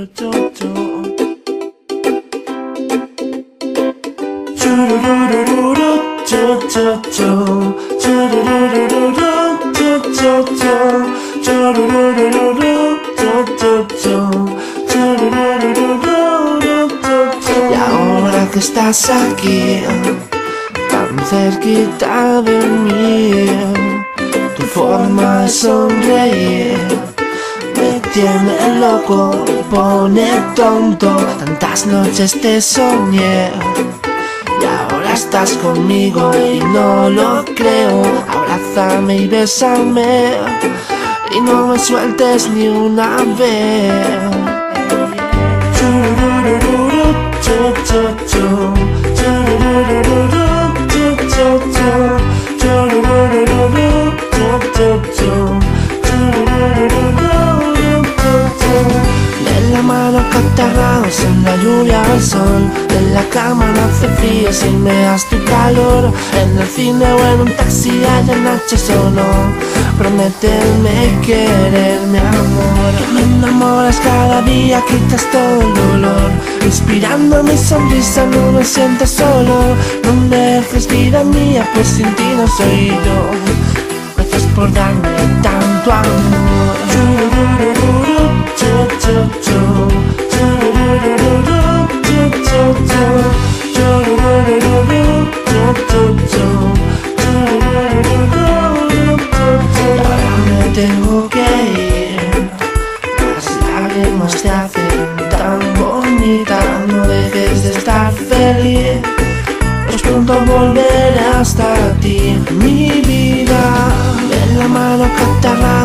Y ahora que estás aquí, tan cerquita de mí, tu forma de sonreír tiene loco, pone tonto. Tantas noches te soñé y ahora estás conmigo y no lo creo. Abrázame y bésame y no me sueltes ni una vez. De en la lluvia o el sol En la cama no hace frío si me das tu calor. En el cine o en un taxi haya noches o no Prométeme quererme amor. Me enamoras cada día, quitas todo el dolor. Inspirando mi sonrisa no me siento solo. No me dejes vida mía pues sin ti no soy yo. Gracias por darme tanto amor tengo que ir Las lágrimas te hacen tan bonita. No dejes de estar feliz. Pues pronto volveré hasta ti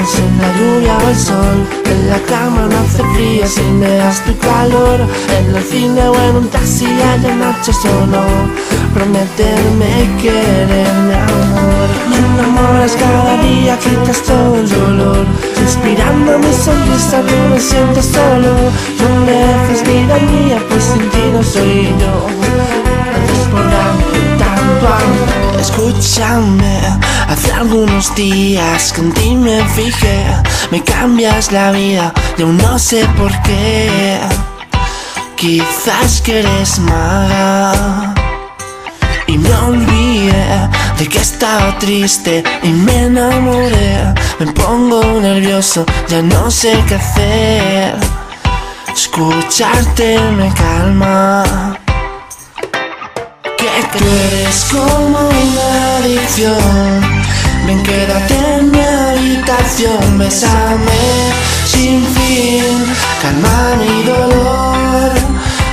en la lluvia o el sol En la cama no hace frío si me das tu calor En el cine o en un taxi haya noches o no Prométeme quererme amor. Me enamoras cada día, quitas todo el dolor Inspirando mi sonrisa no me siento solo. No me dejes vida mía pues sin ti no soy yo. Gracias por darme tanto amor Escúchame, hace algunos días que en ti me fijé Me cambias la vida, yo no sé por qué Quizás que eres maga y me olvidé de que estaba triste y me enamoré. Me pongo nervioso, ya no sé qué hacer. Escucharte me calma. Que tú eres como una adicción. Ven, quédate en mi habitación, bésame sin fin, calma mi dolor.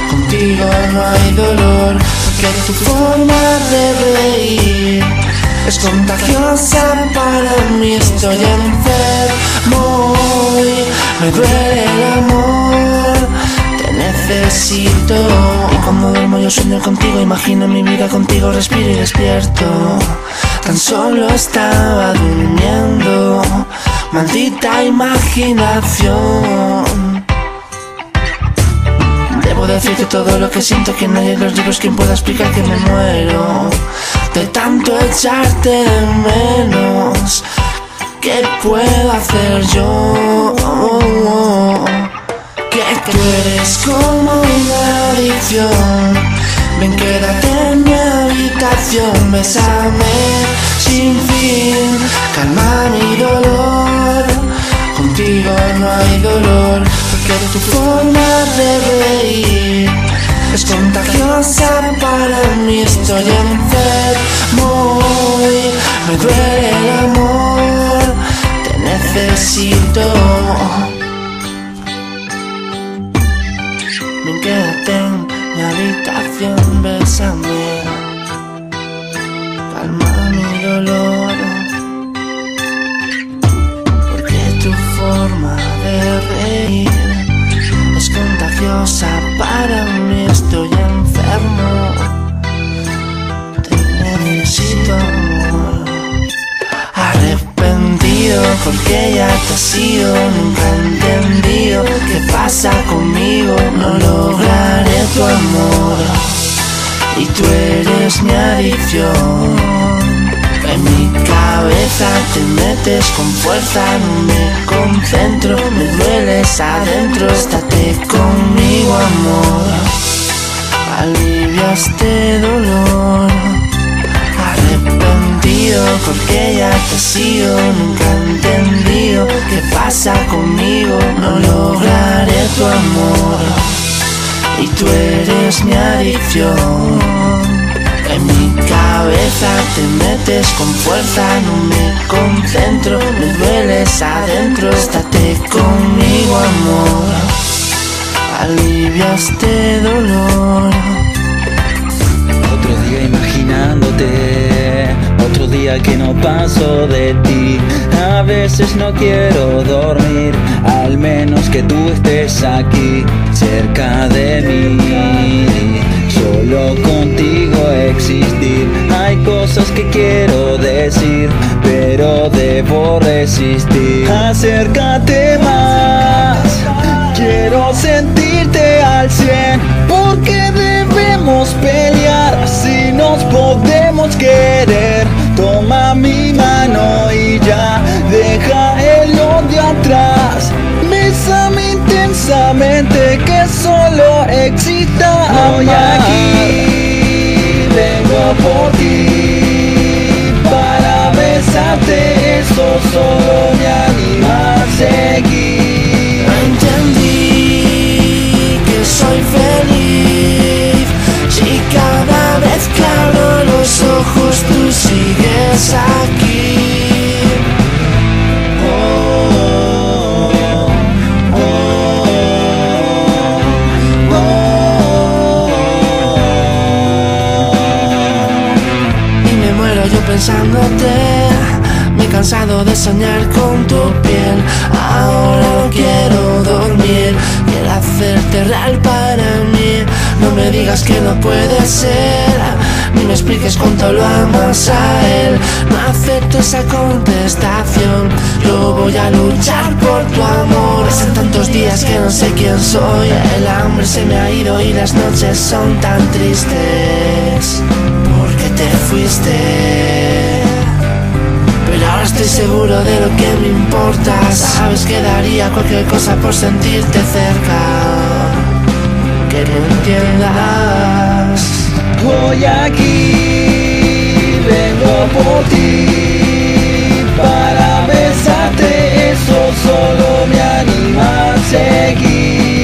Contigo no hay dolor, porque tu forma de reír es contagiosa para mí. Estoy enfermo hoy, me duele el amor, necesito. Y cuando duermo yo sueño contigo, imagino mi vida contigo, respiro y despierto. Tan solo estaba durmiendo, maldita imaginación. Debo decirte todo lo que siento que nadie en los libros quien pueda explicar que me muero De tanto echarte de menos ¿Qué puedo hacer yo? Que tú eres como una adicción. Ven, quédate en mi habitación. Bésame sin fin. Calma mi dolor. Contigo no hay dolor Porque tu forma de reír. Es contagiosa para mí Estoy enfermo hoy. Me duele el amor Te necesito te metes con fuerza, no me concentro, me dueles adentro, estate conmigo amor, alivia este dolor, arrepentido porque ya te sigo, nunca he entendido qué pasa conmigo, no lograré tu amor. Y tú eres mi adicción. En mi cabeza te metes con fuerza, no me concentro, me dueles adentro, estate conmigo amor, alivia este dolor. Otro día imaginándote, otro día que no paso de ti. A veces no quiero dormir, al menos que tú estés aquí, cerca de mí. Solo contigo existir. Hay cosas que quiero decir, pero debo resistir. Acércate más, quiero sentirte al cien, porque debemos pelear si nos podemos querer. Toma mi mano y ya deja el odio atrás. Intensamente que solo excita Hoy aquí digas que no puede ser Ni me expliques cuánto lo amas a él No acepto esa contestación Yo voy a luchar por tu amor Hace tantos días que no sé quién soy El hambre se me ha ido y las noches son tan tristes porque te fuiste. Pero ahora estoy seguro de lo que me importa. Sabes que daría cualquier cosa por sentirte cerca. Que me entiendas. Hoy aquí vengo por ti para besarte, eso solo me anima a seguir.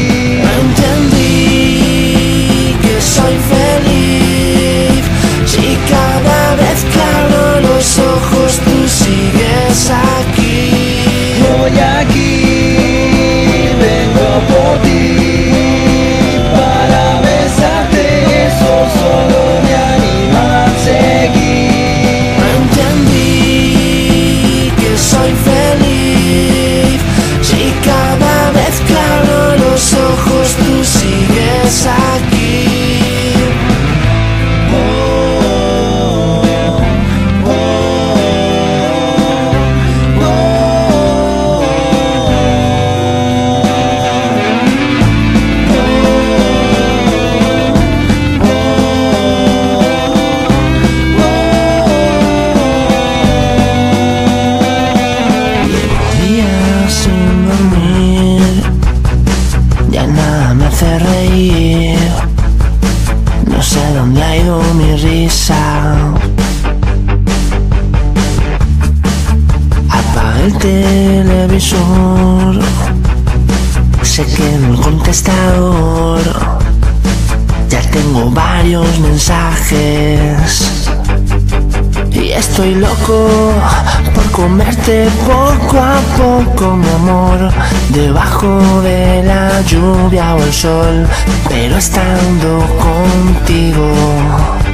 Poco a poco, mi amor, debajo de la lluvia o el sol, pero estando contigo.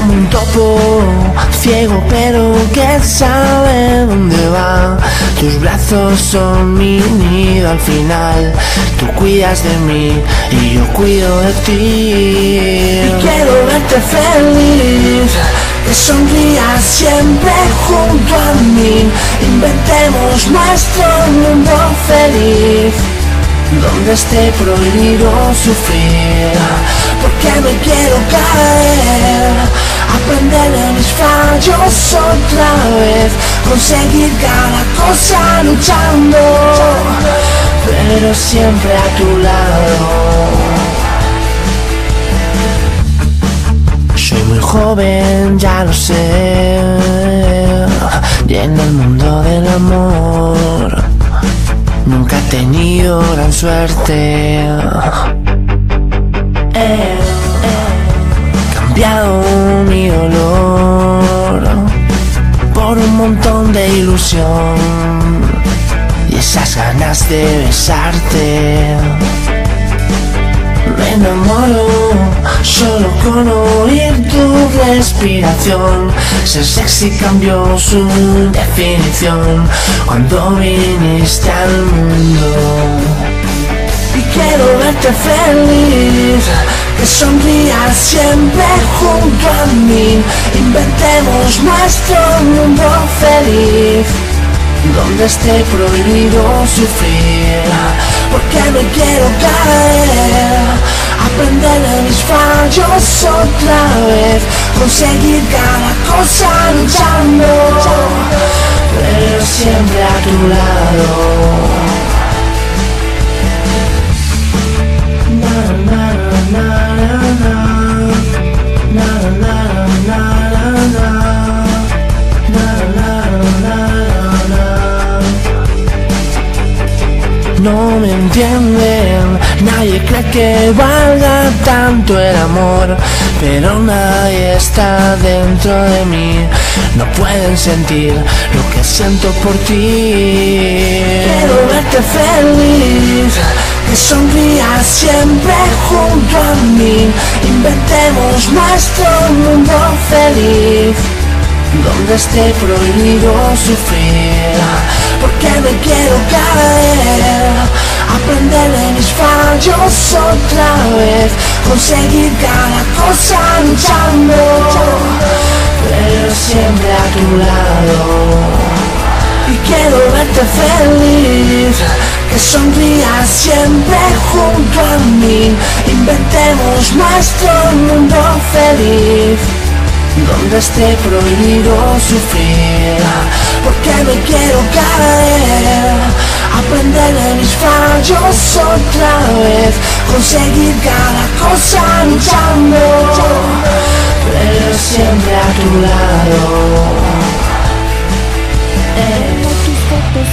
Como un topo ciego pero que sabe dónde va. Tus brazos son mi nido al final. Tú cuidas de mí y yo cuido de ti. Y quiero verte feliz. Que sonrías siempre junto a mí. Inventemos nuestro mundo feliz. Donde esté prohibido sufrir, porque me quiero caer, aprender de mis fallos conseguir cada cosa luchando, pero siempre a tu lado. Soy muy joven, ya lo sé, y en el mundo del amor nunca he tenido gran suerte. He cambiado mi dolor por un montón de ilusión y esas ganas de besarte. Me enamoro solo con oír tu respiración. Ser sexy cambió su definición cuando viniste al mundo. Quiero verte feliz, que sonrías siempre junto a mí. Inventemos nuestro mundo feliz. Donde esté prohibido sufrir, porque me quiero caer, aprender de mis fallos otra vez, conseguir cada cosa luchando, pero siempre a tu lado. now que valga tanto el amor, pero nadie está dentro de mí. No pueden sentir lo que siento por ti. Quiero verte feliz, que sonrías siempre junto a mí. Inventemos nuestro mundo feliz donde esté prohibido sufrir, porque me quiero caer, aprender de mis fallos otra vez, conseguir cada cosa luchando, pero siempre a tu lado. Y quiero verte feliz, que sonrías siempre junto a mí, inventemos nuestro mundo feliz donde esté prohibido sufrir, porque me quiero caer, aprender de mis fallos otra vez, conseguir cada cosa luchando, pero siempre a tu lado.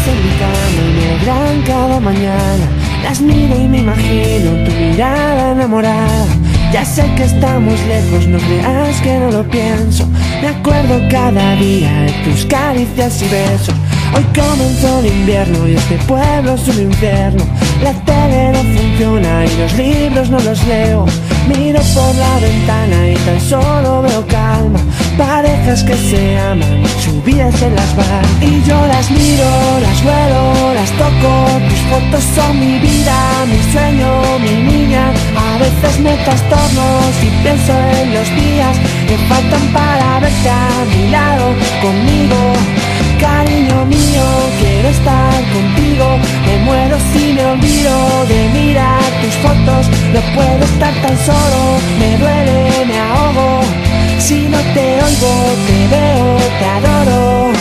En mi cama y me cada mañana. Las miro y me imagino tu mirada enamorada. Ya sé que estamos lejos, no creas que no lo pienso. Me acuerdo cada día de tus caricias y besos. Hoy comenzó el invierno y este pueblo es un infierno. La tele no funciona y los libros no los leo. Miro por la ventana y tan solo veo calma. Parejas que se aman, subidas en las bar. Y yo las miro, las vuelo, las toco. Tus fotos son mi vida, mi sueño, mi niña. A veces me trastorno si pienso en los días que faltan para verte a mi lado, conmigo. Cariño mío, quiero estar contigo. Me muero si me olvido de mirar tus fotos. No puedo estar tan solo, me duele, me ahogo. Si no te oigo, te veo, te adoro.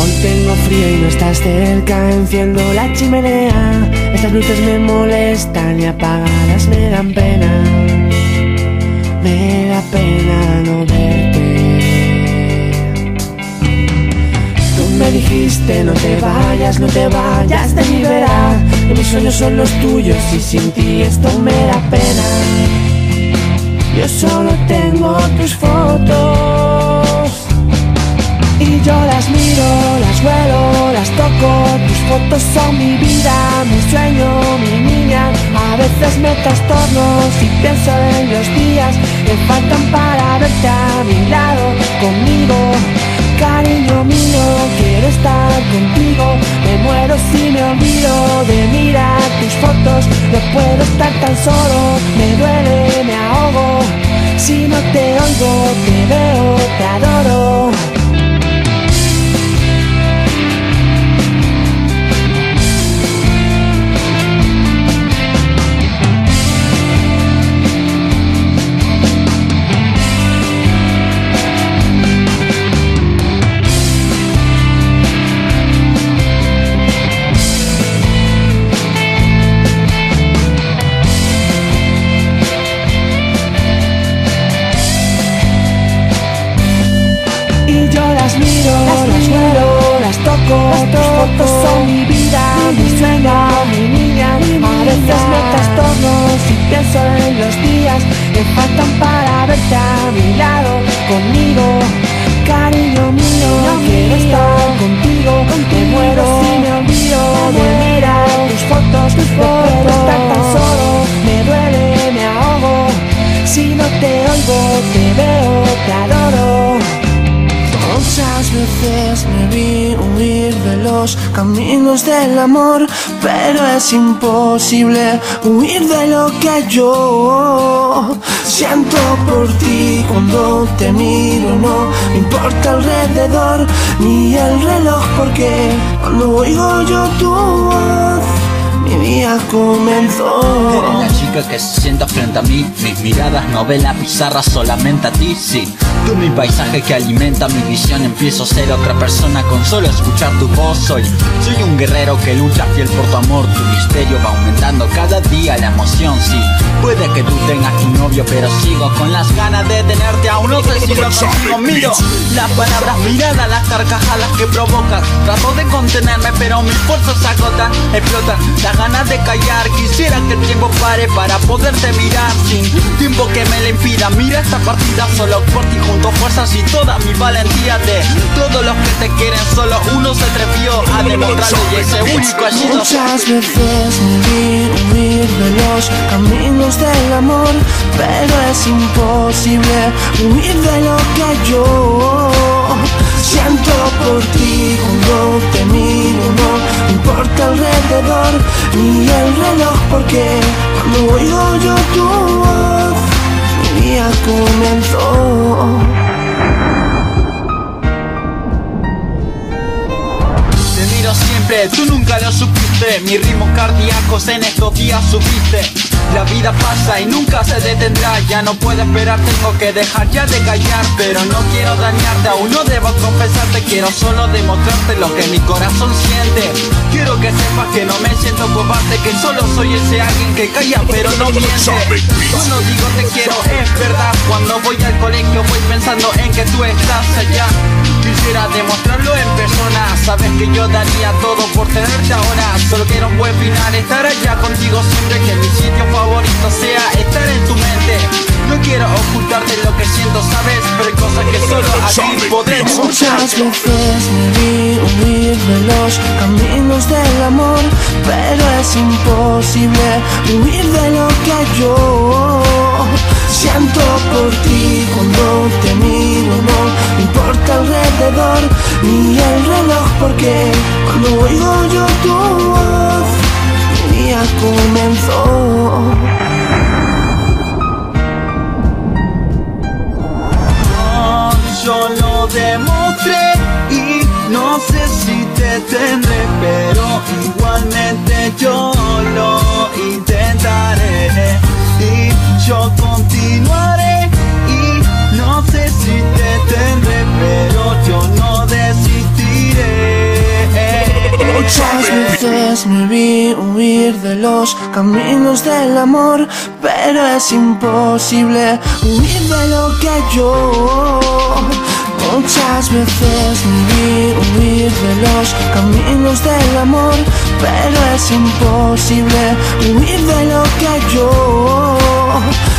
Hoy tengo frío y no estás cerca, enciendo la chimenea. Estas luces me molestan y apagadas me dan pena. Me da pena no verte. Me dijiste no te vayas, no te vayas de mi vera. Que mis sueños son los tuyos y sin ti esto me da pena. Yo solo tengo tus fotos Y yo las miro, las vuelo, las toco. Tus fotos son mi vida, mi sueño, mi niña. A veces me trastorno si pienso en los días Que faltan para contigo. Me muero si me olvido de mirar tus fotos. No puedo estar tan solo, me duele, me ahogo. Si no te oigo, te veo, te adoro en los días que faltan para verte a mi lado, conmigo. Cariño mío, quiero estar contigo, te muero si me olvido de mirar tus fotos, tus fotos, estar tan solo, me duele, me ahogo. Si no te oigo, te veo, te adoro. Muchas veces me vi huir de los caminos del amor, pero es imposible huir de lo que yo siento por ti cuando te miro. No me importa alrededor ni el reloj, porque cuando oigo yo tu voz, mi día comenzó. Eres la chica que se sienta frente a mí Mis miradas no ven la pizarra solamente a ti, sí Tú mi paisaje que alimenta mi visión Empiezo a ser otra persona con solo escuchar tu voz. Soy, soy un guerrero que lucha fiel por tu amor. Tu misterio va aumentando cada día la emoción, sí Puede que tú tengas tu novio pero sigo con las ganas de tenerte Aún. No sé si lo consigo, miro Las palabras miradas, las carcajadas que provocas Trato de contenerme pero mis fuerzas se agotan Explotan las ganas de callar Quisiera que el tiempo pare para poderte mirar. Sin tiempo que me le impida Mira esta partida solo por ti junto fuerzas y toda mi valentía De todos los que te quieren solo uno se atrevió a demostrarlo Y ese único sido Muchas veces me vi huir de los caminos del amor, pero es imposible huir de lo que yo siento por ti cuando te miro. No importa alrededor ni el reloj, porque cuando oigo yo tu voz, día comenzó. Te miro siempre, tú nunca lo supiste. Mis ritmos cardíacos en estos días subiste. La vida pasa y nunca se detendrá. Ya no puedo esperar, tengo que dejar ya de callar. Pero no quiero dañarte, aún no debo confesarte. Quiero solo demostrarte lo que mi corazón siente Quiero que sepas que no me siento cobarde Que solo soy ese alguien que calla pero no miente. Cuando digo te quiero es verdad. Cuando voy al colegio voy pensando en que tú estás allá. Quisiera demostrarlo en persona. Sabes que yo daría todo por tenerte ahora. Solo quiero un buen final Estar allá contigo siempre. Que mi sitio favorito sea estar en tu mente. No quiero ocultarte lo que siento, sabes solo podremos Muchas veces me vi huir de los caminos del amor, pero es imposible huir de lo que yo siento por ti cuando te miro. No importa alrededor ni el reloj, porque cuando oigo yo tu voz, mi día comenzó. Yo lo demostré y no sé si te tendré, pero igualmente yo lo intentaré y yo continuaré y no sé si te tendré, pero yo no desistiré. Muchas veces me vi de los caminos del amor, pero es imposible huir de lo que yo. Muchas veces me vi huir de los caminos del amor, pero es imposible huir de lo que yo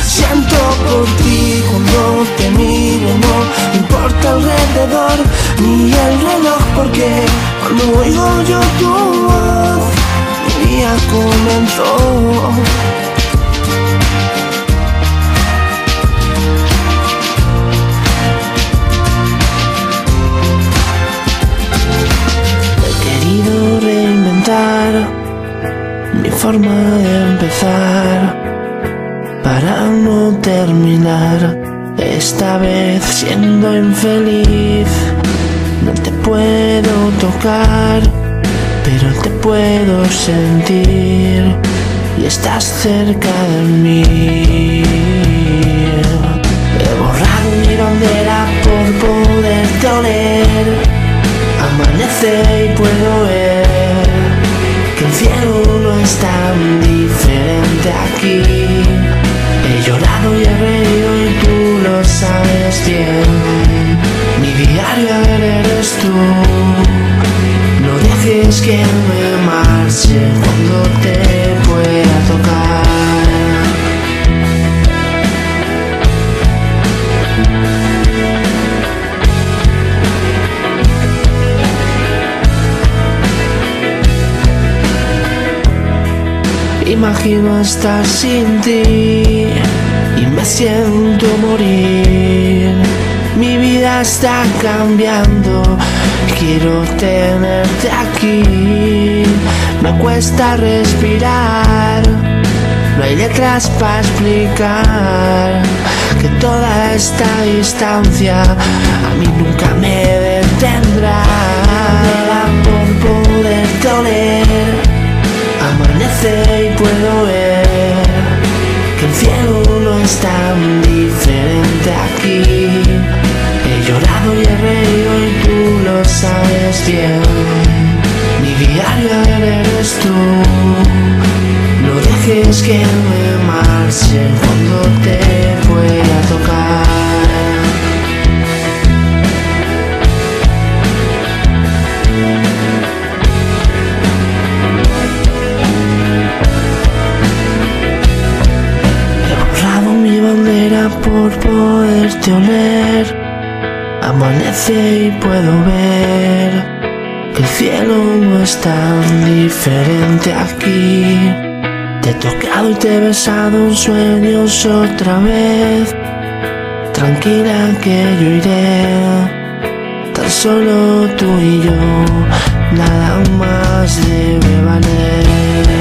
siento por ti cuando te miro. No importa alrededor ni el reloj, porque cuando oigo yo tu comenzó. He querido reinventar mi forma de empezar para no terminar esta vez siendo infeliz. Puedo sentir y estás cerca de mí. He borrado mi bandera por poderte oler. Amanece y puedo ver que el cielo no es tan diferente aquí. He llorado y he reído y tú lo sabes bien. Mi diario eres tú. Dejes que me marche cuando te pueda tocar. Imagino estar sin ti y me siento morir. Mi vida está cambiando, quiero tenerte aquí. Me cuesta respirar, no hay letras para explicar que toda esta distancia a mí nunca me detendrá. Por poderte oler Amanece y puedo ver que el cielo no es tan sabes bien. Mi diario eres tú. No dejes que me marche cuando te pueda tocar. He borrado mi bandera por poderte oler. Amanece y puedo ver el cielo no es tan diferente aquí. Te he tocado y te he besado en sueños otra vez. Tranquila que yo iré, tan solo tú y yo, nada más debe valer.